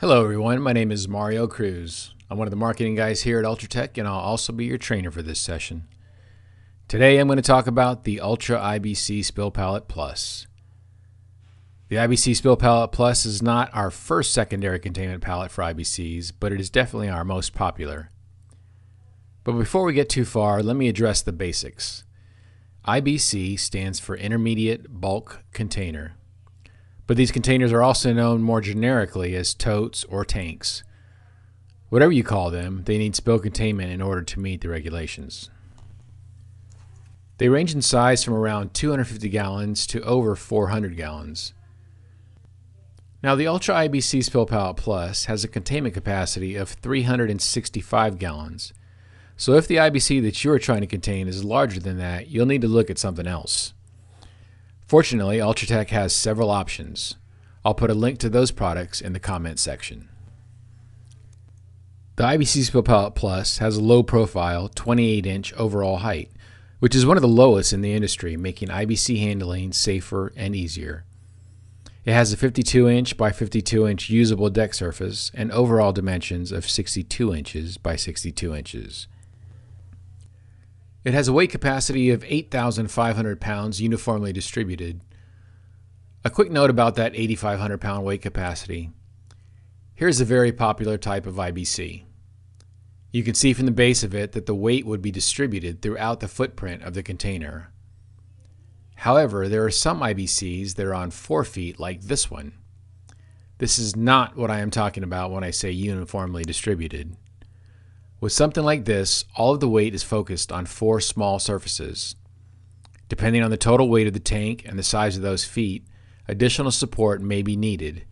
Hello, everyone. My name is Mario Cruz. I'm one of the marketing guys here at Ultratech, and I'll also be your trainer for this session. Today, I'm going to talk about the Ultra IBC Spill Pallet Plus. The IBC Spill Pallet Plus is not our first secondary containment pallet for IBCs, but it is definitely our most popular. But before we get too far, let me address the basics. IBC stands for Intermediate Bulk Container but these containers are also known more generically as totes or tanks. Whatever you call them, they need spill containment in order to meet the regulations. They range in size from around 250 gallons to over 400 gallons. Now, the Ultra IBC Spill Pallet Plus has a containment capacity of 365 gallons. So, if the IBC that you are trying to contain is larger than that, you'll need to look at something else. Fortunately, Ultratech has several options. I'll put a link to those products in the comment section. The IBC Spill Pallet Plus has a low profile 28 inch overall height, which is one of the lowest in the industry, making IBC handling safer and easier. It has a 52 inch by 52 inch usable deck surface and overall dimensions of 62 inches by 62 inches. It has a weight capacity of 8,500 pounds uniformly distributed. A quick note about that 8,500 pound weight capacity. Here's a very popular type of IBC. You can see from the base of it that the weight would be distributed throughout the footprint of the container. However, there are some IBCs that are on 4 feet like this one. This is not what I am talking about when I say uniformly distributed. With something like this, all of the weight is focused on four small surfaces. Depending on the total weight of the tank and the size of those feet, additional support may be needed.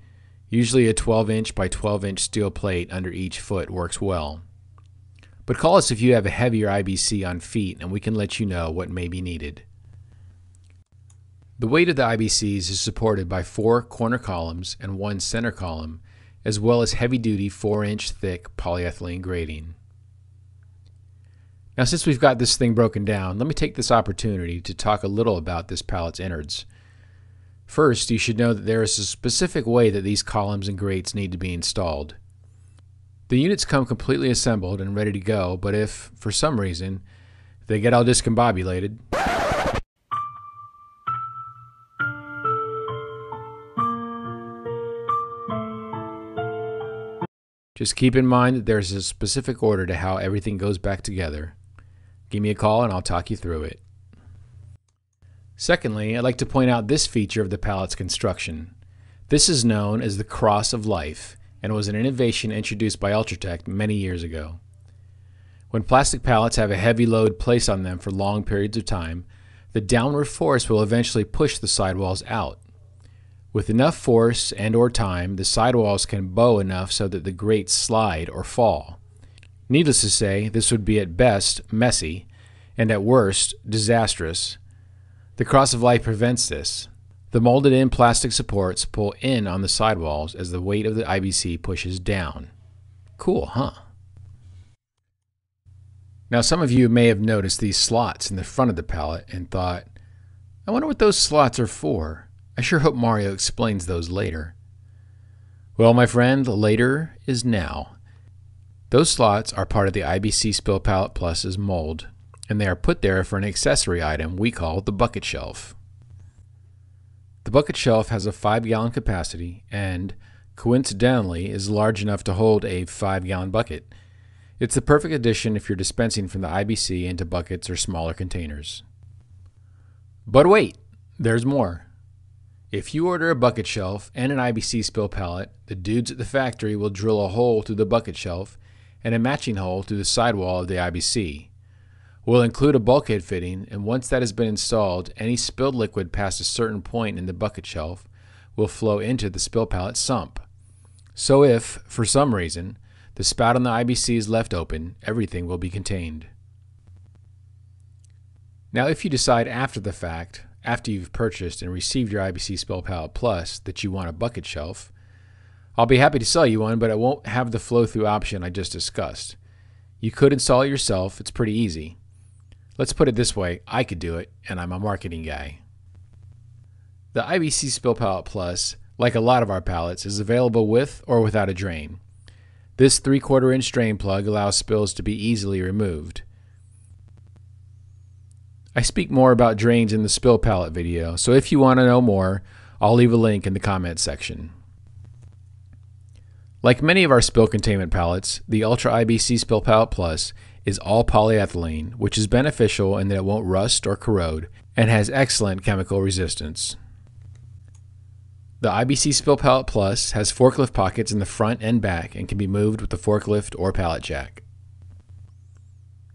Usually a 12 inch by 12 inch steel plate under each foot works well. But call us if you have a heavier IBC on feet and we can let you know what may be needed. The weight of the IBCs is supported by four corner columns and one center column, as well as heavy duty 4 inch thick polyethylene grating. Now, since we've got this thing broken down, let me take this opportunity to talk a little about this pallet's innards. First, you should know that there is a specific way that these columns and grates need to be installed. The units come completely assembled and ready to go, but if, for some reason, they get all discombobulated, just keep in mind that there's a specific order to how everything goes back together. Give me a call and I'll talk you through it. Secondly, I'd like to point out this feature of the pallet's construction. This is known as the Cross of Life and was an innovation introduced by Ultratech many years ago. When plastic pallets have a heavy load placed on them for long periods of time, the downward force will eventually push the sidewalls out. With enough force and or time, the sidewalls can bow enough so that the grates slide or fall. Needless to say, this would be at best messy and at worst disastrous. The Cross of Life prevents this. The molded in plastic supports pull in on the sidewalls as the weight of the IBC pushes down. Cool, huh? Now, some of you may have noticed these slots in the front of the pallet and thought, I wonder what those slots are for. I sure hope Mario explains those later. Well, my friend, later is now. Those slots are part of the IBC Spill Pallet Plus's mold, and they are put there for an accessory item we call the bucket shelf. The bucket shelf has a 5 gallon capacity and, coincidentally, is large enough to hold a 5 gallon bucket. It's the perfect addition if you're dispensing from the IBC into buckets or smaller containers. But wait, there's more. If you order a bucket shelf and an IBC spill pallet, the dudes at the factory will drill a hole through the bucket shelf and a matching hole through the sidewall of the IBC. We'll include a bulkhead fitting, and once that has been installed, any spilled liquid past a certain point in the bucket shelf will flow into the spill pallet sump. So if, for some reason, the spout on the IBC is left open, everything will be contained. Now, if you decide after the fact, after you've purchased and received your IBC Spill Pallet Plus, that you want a bucket shelf, I'll be happy to sell you one, but it won't have the flow through option I just discussed. You could install it yourself, it's pretty easy. Let's put it this way I could do it, and I'm a marketing guy. The IBC Spill Pallet Plus like a lot of our pallets, is available with or without a drain. This 3 quarter inch drain plug allows spills to be easily removed. I speak more about drains in the spill pallet video, so if you want to know more, I'll leave a link in the comments section. Like many of our spill containment pallets, the Ultra IBC Spill Pallet Plus is all polyethylene, which is beneficial in that it won't rust or corrode and has excellent chemical resistance. The IBC Spill Pallet Plus has forklift pockets in the front and back and can be moved with the forklift or pallet jack.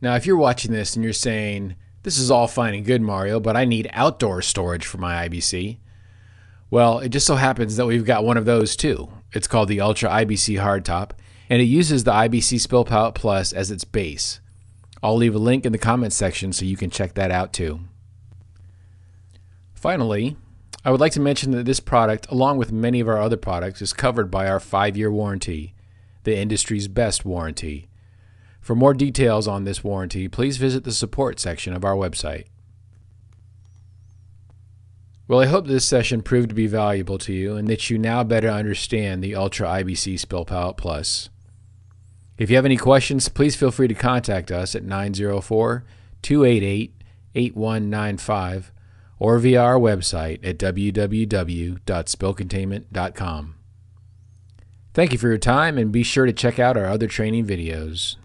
Now, if you're watching this and you're saying, this is all fine and good, Mario, but I need outdoor storage for my IBC. Well, it just so happens that we've got one of those too. It's called the Ultra IBC Hardtop, and it uses the IBC Spill Pallet Plus as its base. I'll leave a link in the comments section so you can check that out too. Finally, I would like to mention that this product, along with many of our other products, is covered by our five year warranty, the industry's best warranty. For more details on this warranty, please visit the support section of our website. Well, I hope this session proved to be valuable to you and that you now better understand the Ultra IBC Spill Pallet Plus. If you have any questions, please feel free to contact us at 904 288 8195 or via our website at www.spillcontainment.com. Thank you for your time and be sure to check out our other training videos.